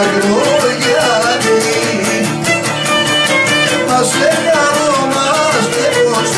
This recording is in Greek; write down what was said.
Αγνωριάνη μας έκανε ονάς και πως